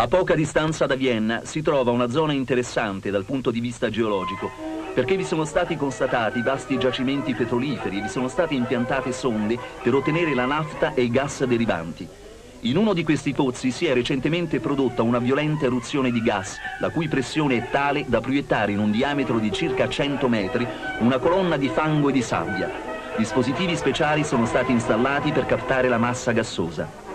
A poca distanza da Vienna si trova una zona interessante dal punto di vista geologico, perché vi sono stati constatati vasti giacimenti petroliferi e vi sono state impiantate sonde per ottenere la nafta e i gas derivanti. In uno di questi pozzi si è recentemente prodotta una violenta eruzione di gas, la cui pressione è tale da proiettare in un diametro di circa 100 metri una colonna di fango e di sabbia. Dispositivi speciali sono stati installati per captare la massa gassosa.